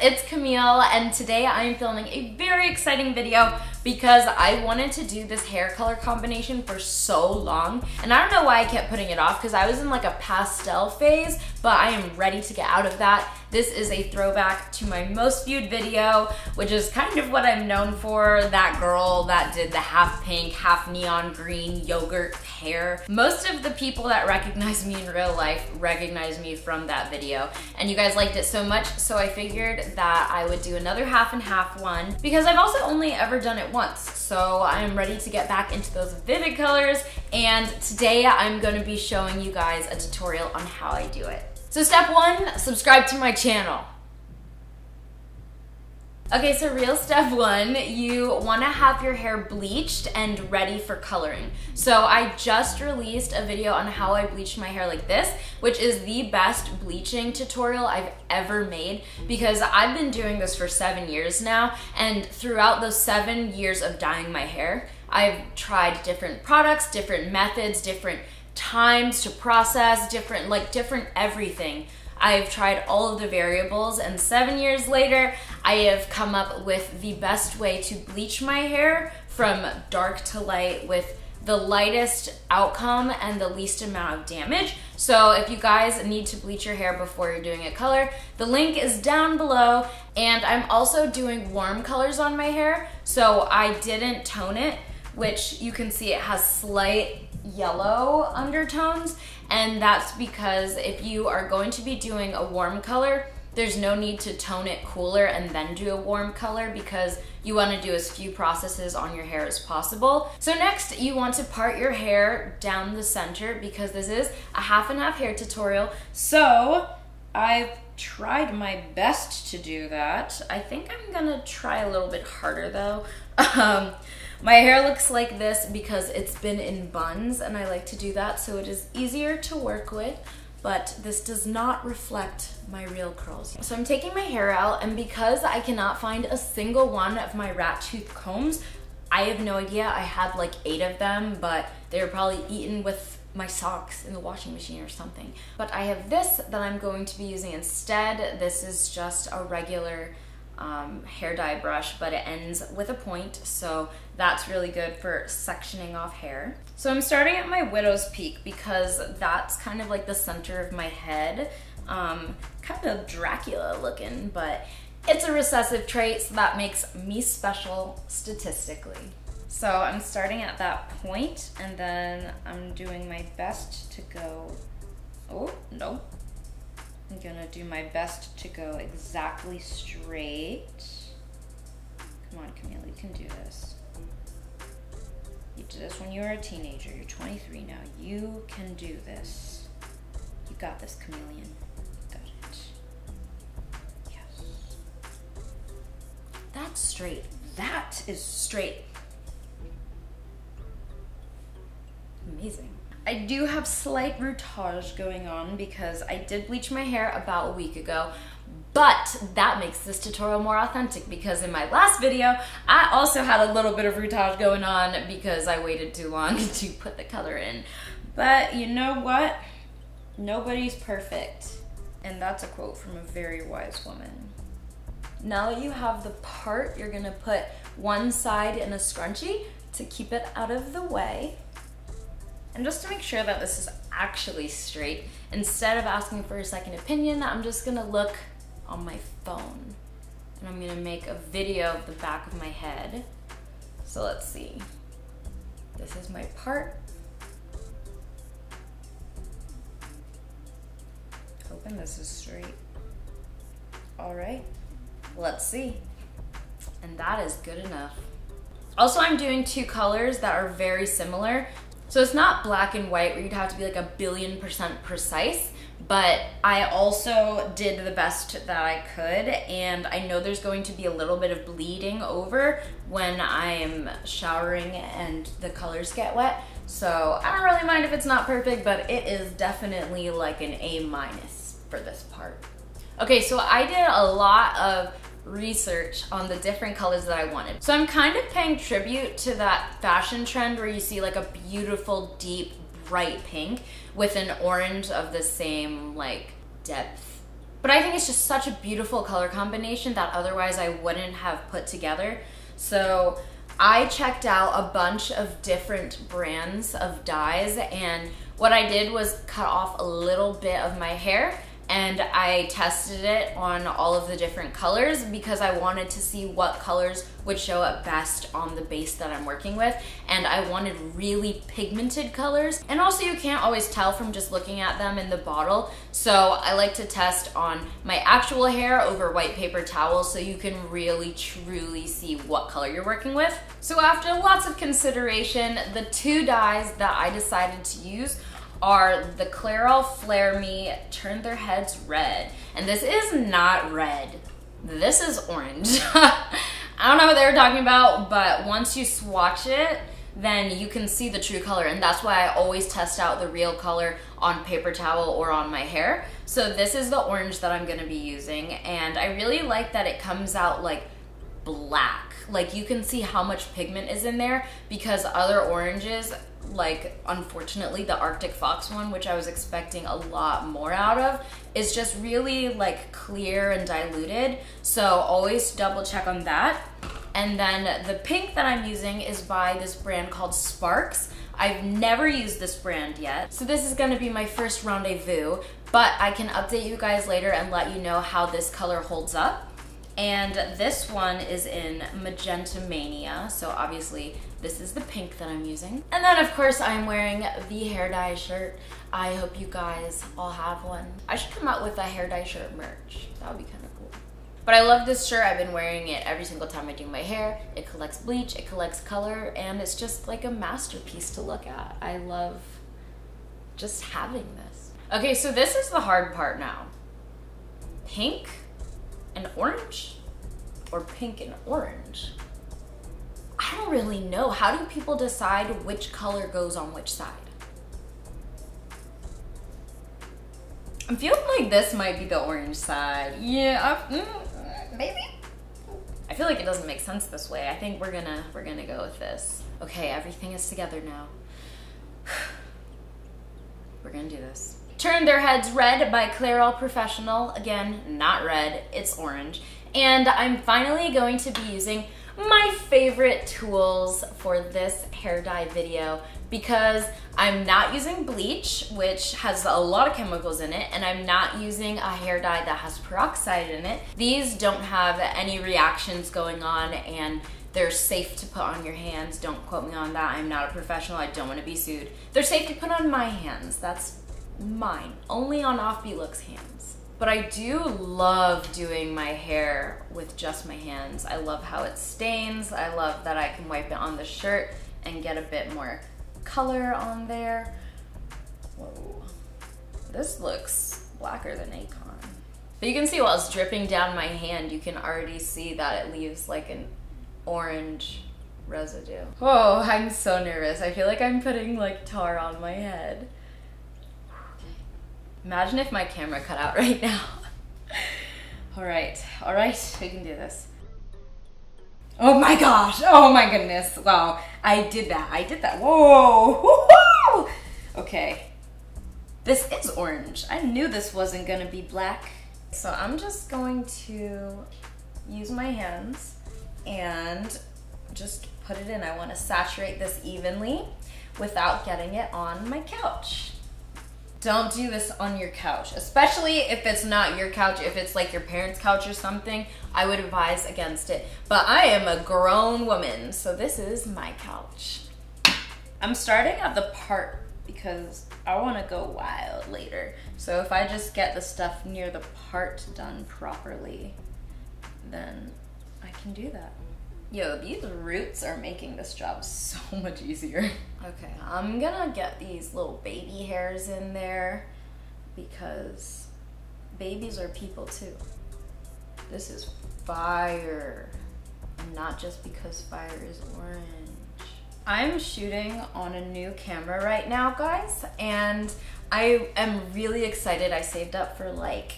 it's Camille and today I am filming a very exciting video because I wanted to do this hair color combination for so long and I don't know why I kept putting it off because I was in like a pastel phase but I am ready to get out of that. This is a throwback to my most viewed video which is kind of what I'm known for, that girl that did the half pink, half neon green yogurt hair. Most of the people that recognize me in real life recognize me from that video and you guys liked it so much so I figured that I would do another half and half one because I've also only ever done it once. So I'm ready to get back into those vivid colors. And today I'm gonna be showing you guys a tutorial on how I do it. So step one, subscribe to my channel. Okay, so real step one, you wanna have your hair bleached and ready for coloring. So I just released a video on how I bleached my hair like this, which is the best bleaching tutorial I've ever made because I've been doing this for seven years now. And throughout those seven years of dyeing my hair, I've tried different products, different methods, different times to process, different, like different everything. I've tried all of the variables and seven years later, I have come up with the best way to bleach my hair from dark to light with the lightest outcome and the least amount of damage. So if you guys need to bleach your hair before you're doing a color, the link is down below. And I'm also doing warm colors on my hair. So I didn't tone it, which you can see it has slight yellow undertones and that's because if you are going to be doing a warm color, there's no need to tone it cooler and then do a warm color because you want to do as few processes on your hair as possible. So next you want to part your hair down the center because this is a half and half hair tutorial. So I've tried my best to do that. I think I'm gonna try a little bit harder though. Um, my hair looks like this because it's been in buns and I like to do that so it is easier to work with but this does not reflect my real curls. So I'm taking my hair out and because I cannot find a single one of my rat tooth combs, I have no idea. I had like eight of them, but they were probably eaten with my socks in the washing machine or something. But I have this that I'm going to be using instead. This is just a regular um, hair dye brush, but it ends with a point, so that's really good for sectioning off hair. So I'm starting at my widow's peak because that's kind of like the center of my head. Um, kind of Dracula looking, but it's a recessive trait, so that makes me special statistically. So I'm starting at that point, and then I'm doing my best to go, oh, no, I'm gonna do my best to go exactly straight. Come on, Camille, you can do this. You did this when you were a teenager. You're 23 now. You can do this. You got this, chameleon. got it. Yes. That's straight. That is straight. Amazing. I do have slight routage going on because I did bleach my hair about a week ago, but that makes this tutorial more authentic because in my last video, I also had a little bit of routage going on because I waited too long to put the color in. But you know what? Nobody's perfect. And that's a quote from a very wise woman. Now that you have the part, you're gonna put one side in a scrunchie to keep it out of the way. And just to make sure that this is actually straight, instead of asking for a second opinion, I'm just gonna look on my phone. And I'm gonna make a video of the back of my head. So let's see. This is my part. Hoping this is straight. All right, let's see. And that is good enough. Also, I'm doing two colors that are very similar. So it's not black and white where you'd have to be like a billion percent precise, but I also did the best that I could and I know there's going to be a little bit of bleeding over when I'm showering and the colors get wet. So I don't really mind if it's not perfect, but it is definitely like an A minus for this part. Okay, so I did a lot of research on the different colors that I wanted. So I'm kind of paying tribute to that fashion trend where you see like a beautiful, deep, bright pink with an orange of the same like depth But I think it's just such a beautiful color combination that otherwise I wouldn't have put together. So I checked out a bunch of different brands of dyes and what I did was cut off a little bit of my hair and I tested it on all of the different colors because I wanted to see what colors would show up best on the base that I'm working with. And I wanted really pigmented colors. And also you can't always tell from just looking at them in the bottle. So I like to test on my actual hair over white paper towel so you can really truly see what color you're working with. So after lots of consideration the two dyes that I decided to use are the Clairol Flare Me Turn Their Heads Red. And this is not red. This is orange. I don't know what they were talking about, but once you swatch it, then you can see the true color. And that's why I always test out the real color on paper towel or on my hair. So this is the orange that I'm gonna be using. And I really like that it comes out like black. Like you can see how much pigment is in there because other oranges like unfortunately the Arctic Fox one, which I was expecting a lot more out of, is just really like clear and diluted. So always double check on that. And then the pink that I'm using is by this brand called Sparks. I've never used this brand yet. So this is gonna be my first rendezvous, but I can update you guys later and let you know how this color holds up. And this one is in Magenta Mania. So obviously this is the pink that I'm using. And then of course I'm wearing the hair dye shirt. I hope you guys all have one. I should come out with a hair dye shirt merch. That would be kind of cool. But I love this shirt. I've been wearing it every single time I do my hair. It collects bleach, it collects color, and it's just like a masterpiece to look at. I love just having this. Okay, so this is the hard part now. Pink and orange or pink and orange. I don't really know. How do people decide which color goes on which side? I'm feeling like this might be the orange side. Yeah, mm, maybe. I feel like it doesn't make sense this way. I think we're gonna we're gonna go with this. Okay, everything is together now. we're gonna do this. Turn Their Heads Red by Clairol Professional. Again, not red, it's orange. And I'm finally going to be using my favorite tools for this hair dye video because I'm not using bleach, which has a lot of chemicals in it, and I'm not using a hair dye that has peroxide in it. These don't have any reactions going on and they're safe to put on your hands. Don't quote me on that. I'm not a professional. I don't want to be sued. They're safe to put on my hands. That's mine, only on Offbeat Looks hands. But I do love doing my hair with just my hands. I love how it stains. I love that I can wipe it on the shirt and get a bit more color on there. Whoa, this looks blacker than Akon. But you can see while it's dripping down my hand, you can already see that it leaves like an orange residue. Oh, I'm so nervous. I feel like I'm putting like tar on my head. Imagine if my camera cut out right now. all right, all right, we can do this. Oh my gosh, oh my goodness. Wow, I did that, I did that. Whoa, okay. This is orange. I knew this wasn't gonna be black. So I'm just going to use my hands and just put it in. I wanna saturate this evenly without getting it on my couch don't do this on your couch, especially if it's not your couch, if it's like your parents' couch or something, I would advise against it. But I am a grown woman, so this is my couch. I'm starting at the part because I want to go wild later. So if I just get the stuff near the part done properly, then I can do that. Yo, these roots are making this job so much easier. Okay, I'm gonna get these little baby hairs in there because babies are people too. This is fire, and not just because fire is orange. I'm shooting on a new camera right now, guys, and I am really excited. I saved up for like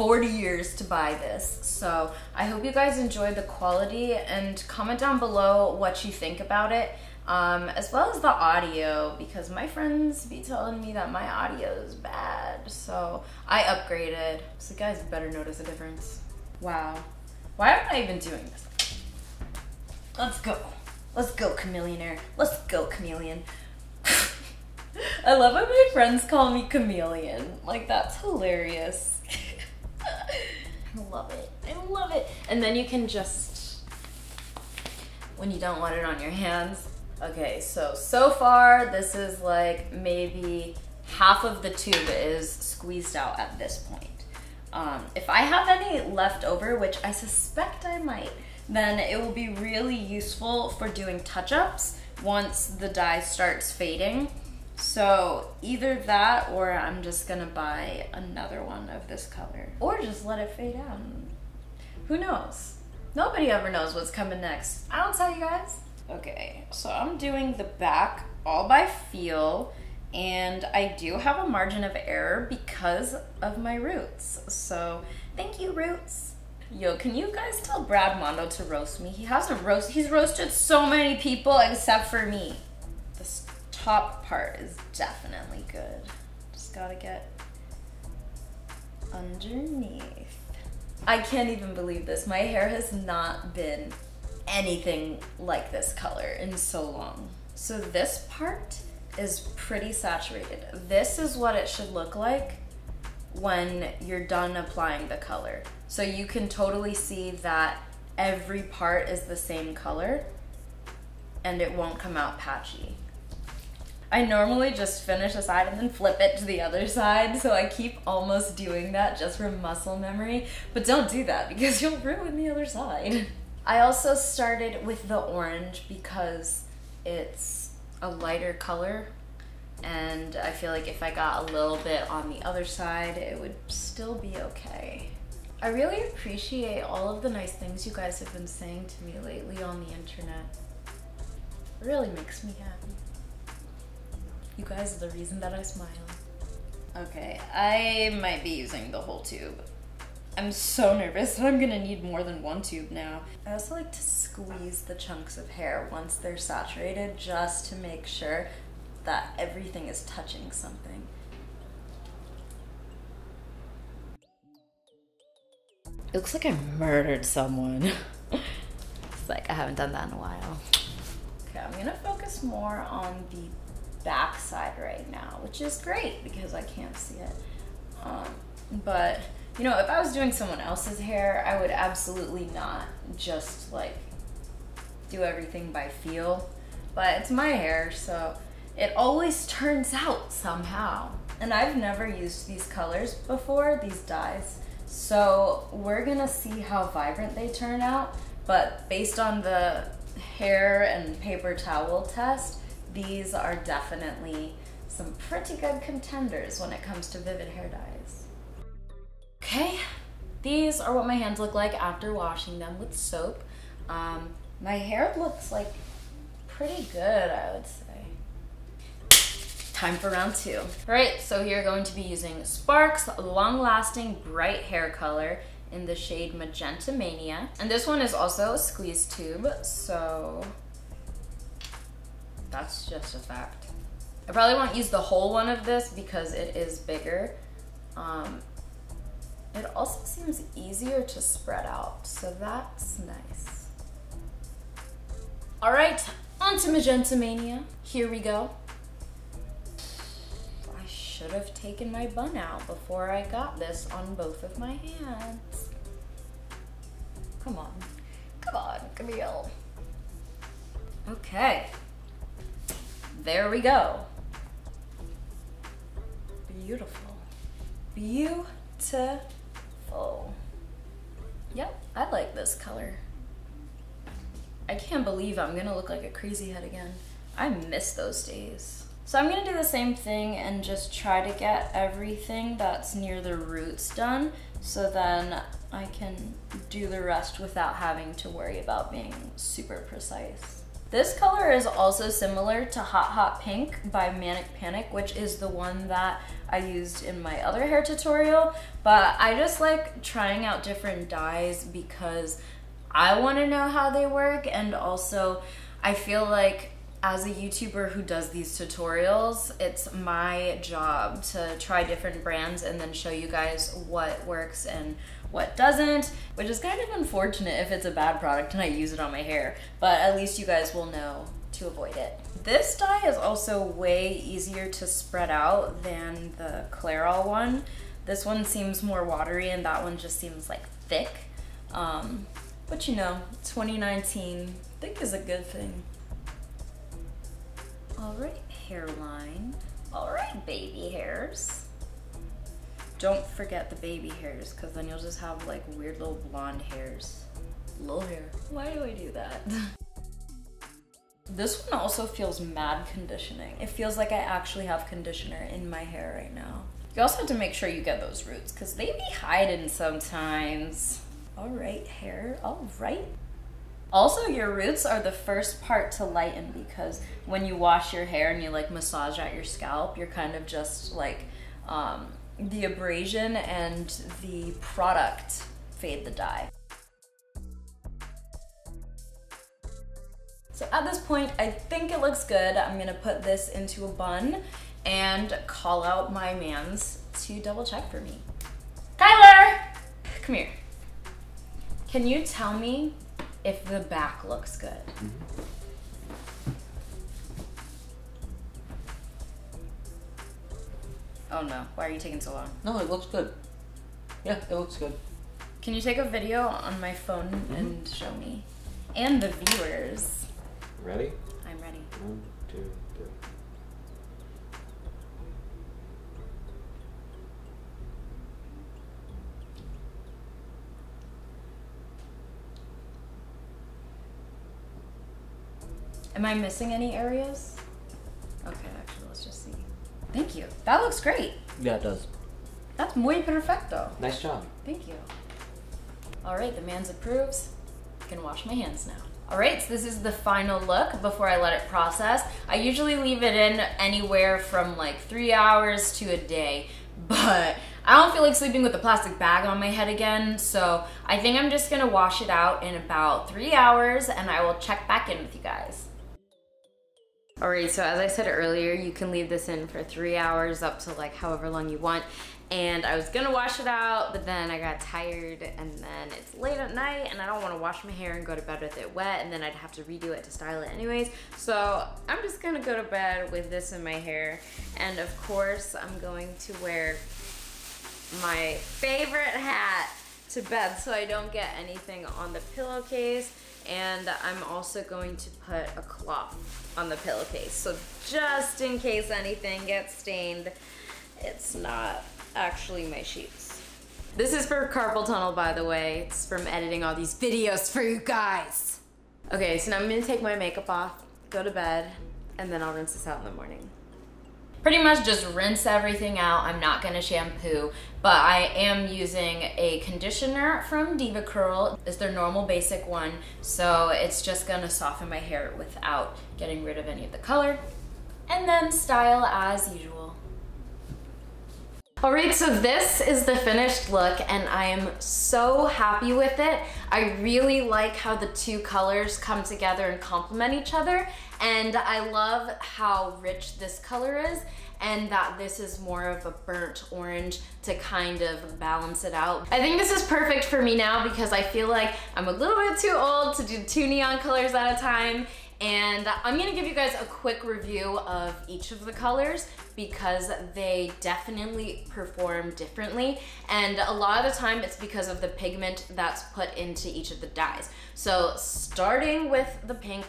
40 years to buy this. So I hope you guys enjoyed the quality and comment down below what you think about it. um, as well as the audio because my friends be telling me that my audio is bad. So I upgraded. So guys better notice a difference. Wow. Why am I even doing this? Let's go. Let's go, chameleonaire. Let's go, chameleon. I love when my friends call me chameleon. Like, that's hilarious. I love it. I love it. And then you can just, when you don't want it on your hands. Okay, so, so far, this is like maybe half of the tube is squeezed out at this point. Um, if I have any left over, which I suspect I might, then it will be really useful for doing touch-ups once the dye starts fading. So either that or I'm just gonna buy another one of this color. Or just let it fade out. Who knows? Nobody ever knows what's coming next. I don't tell you guys. Okay, so I'm doing the back all by feel and I do have a margin of error because of my roots. So thank you, roots. Yo, can you guys tell Brad Mondo to roast me? He hasn't roast. He's roasted so many people except for me. Top part is definitely good. Just gotta get underneath. I can't even believe this. My hair has not been anything like this color in so long. So this part is pretty saturated. This is what it should look like when you're done applying the color. So you can totally see that every part is the same color and it won't come out patchy. I normally just finish a side and then flip it to the other side, so I keep almost doing that just for muscle memory, but don't do that because you'll ruin the other side. I also started with the orange because it's a lighter color and I feel like if I got a little bit on the other side, it would still be okay. I really appreciate all of the nice things you guys have been saying to me lately on the internet. It really makes me happy. You guys are the reason that I smile. Okay, I might be using the whole tube. I'm so nervous that I'm gonna need more than one tube now. I also like to squeeze the chunks of hair once they're saturated just to make sure that everything is touching something. It looks like I murdered someone. it's like I haven't done that in a while. Okay, I'm gonna focus more on the back side right now, which is great because I can't see it. Um, but you know, if I was doing someone else's hair, I would absolutely not just like do everything by feel. But it's my hair, so it always turns out somehow. And I've never used these colors before, these dyes. So we're gonna see how vibrant they turn out. But based on the hair and paper towel test, these are definitely some pretty good contenders when it comes to vivid hair dyes. Okay, these are what my hands look like after washing them with soap. Um, my hair looks like pretty good, I would say time for round two. All right, so you're going to be using Sparks Long Lasting Bright Hair Color in the shade Magenta Mania. And this one is also a squeeze tube, so that's just a fact. I probably won't use the whole one of this because it is bigger. Um, it also seems easier to spread out, so that's nice. All right, on to Magenta Mania. Here we go I should have taken my bun out before I got this on both of my hands. Come on. Come on, Camille. Okay. There we go. Beautiful. Beautiful. Yep, I like this color. I can't believe I'm gonna look like a crazy head again. I miss those days. So I'm gonna do the same thing and just try to get everything that's near the roots done so then I can do the rest without having to worry about being super precise. This color is also similar to Hot Hot Pink by Manic Panic, which is the one that I used in my other hair tutorial, but I just like trying out different dyes because I wanna know how they work and also I feel like as a YouTuber who does these tutorials, it's my job to try different brands and then show you guys what works and what doesn't, which is kind of unfortunate if it's a bad product and I use it on my hair, but at least you guys will know to avoid it. This dye is also way easier to spread out than the Clairol one. This one seems more watery and that one just seems like thick. Um, but you know, 2019, thick is a good thing. All right, hairline. All right, baby hairs. Don't forget the baby hairs because then you'll just have like weird little blonde hairs. Little hair. Why do I do that? This one also feels mad conditioning. It feels like I actually have conditioner in my hair right now. You also have to make sure you get those roots because they be hiding sometimes. All right, hair, all right. Also, your roots are the first part to lighten because when you wash your hair and you like massage at your scalp, you're kind of just like um, the abrasion and the product fade the dye. So at this point, I think it looks good. I'm gonna put this into a bun and call out my mans to double check for me. Kyler, come here. Can you tell me if the back looks good? Mm -hmm. Oh no, why are you taking so long? No, it looks good. Yeah, it looks good. Can you take a video on my phone mm -hmm. and show me? And the viewers. Ready? I'm ready. One, two, three. Am I missing any areas? Okay, actually, let's just see. Thank you. That looks great. Yeah, it does. That's muy perfecto. Nice job. Thank you. All right, the man's approves. I can wash my hands now. All right, so this is the final look before I let it process. I usually leave it in anywhere from like three hours to a day, but I don't feel like sleeping with a plastic bag on my head again, so I think I'm just gonna wash it out in about three hours and I will check back in with you guys. Alright, so as I said earlier, you can leave this in for three hours up to like however long you want and I was gonna wash it out, but then I got tired and then it's late at night and I don't wanna wash my hair and go to bed with it wet and then I'd have to redo it to style it anyways. So I'm just gonna go to bed with this in my hair. And of course, I'm going to wear my favorite hat to bed so I don't get anything on the pillowcase. And I'm also going to put a cloth on the pillowcase. So just in case anything gets stained, it's not actually my sheets. This is for carpal tunnel, by the way. It's from editing all these videos for you guys. Okay, so now I'm gonna take my makeup off, go to bed, and then I'll rinse this out in the morning. Pretty much just rinse everything out. I'm not gonna shampoo, but I am using a conditioner from DevaCurl. It's their normal basic one, so it's just gonna soften my hair without getting rid of any of the color. And then style as usual. All right, so this is the finished look and I am so happy with it. I really like how the two colors come together and complement each other. And I love how rich this color is and that this is more of a burnt orange to kind of balance it out. I think this is perfect for me now because I feel like I'm a little bit too old to do two neon colors at a time and I'm gonna give you guys a quick review of each of the colors because they definitely perform differently. And a lot of the time it's because of the pigment that's put into each of the dyes. So starting with the pink,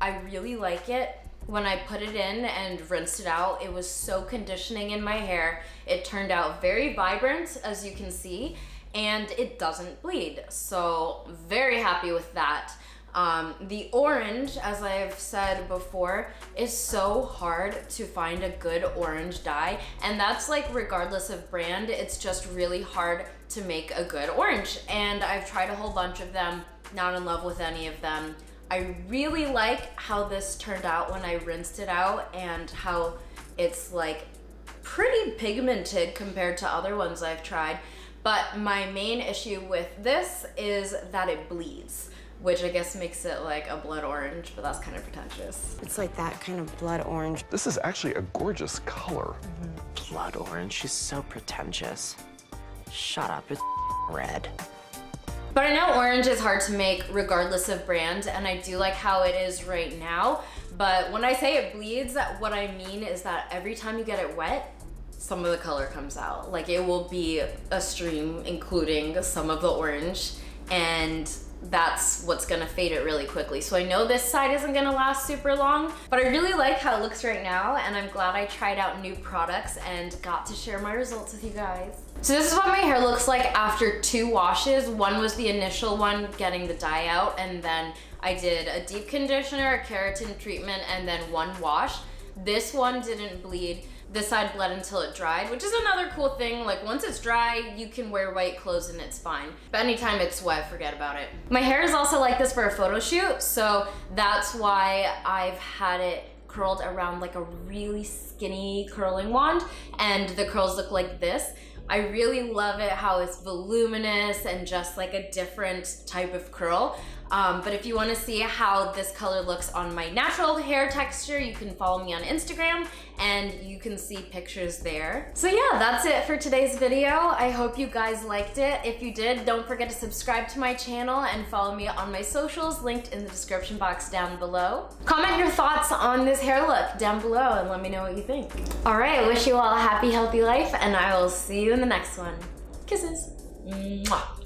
I really like it. When I put it in and rinsed it out, it was so conditioning in my hair. It turned out very vibrant, as you can see, and it doesn't bleed. So very happy with that. Um, the orange, as I've said before, is so hard to find a good orange dye. And that's like regardless of brand, it's just really hard to make a good orange. And I've tried a whole bunch of them, not in love with any of them. I really like how this turned out when I rinsed it out and how it's like pretty pigmented compared to other ones I've tried. But my main issue with this is that it bleeds which I guess makes it like a blood orange, but that's kind of pretentious. It's like that kind of blood orange. This is actually a gorgeous color. Mm-hmm. Blood orange, she's so pretentious. Shut up, it's red. But I know orange is hard to make regardless of brand, and I do like how it is right now. But when I say it bleeds, what I mean is that every time you get it wet, some of the color comes out. Like it will be a stream including some of the orange and that's what's gonna fade it really quickly. So I know this side isn't gonna last super long, but I really like how it looks right now and I'm glad I tried out new products and got to share my results with you guys. So this is what my hair looks like after two washes. One was the initial one getting the dye out and then I did a deep conditioner, a keratin treatment, and then one wash. This one didn't bleed this side bled until it dried, which is another cool thing. Like once it's dry, you can wear white clothes and it's fine. But anytime it's wet, forget about it. My hair is also like this for a photo shoot, so that's why I've had it curled around like a really skinny curling wand and the curls look like this. I really love it how it's voluminous and just like a different type of curl. Um, but if you wanna see how this color looks on my natural hair texture, you can follow me on Instagram and you can see pictures there. So yeah, that's it for today's video. I hope you guys liked it. If you did, don't forget to subscribe to my channel and follow me on my socials linked in the description box down below. Comment your thoughts on this hair look down below and let me know what you think. All right, wish you all a happy, healthy life and I will see you in the next one. Kisses. Mwah.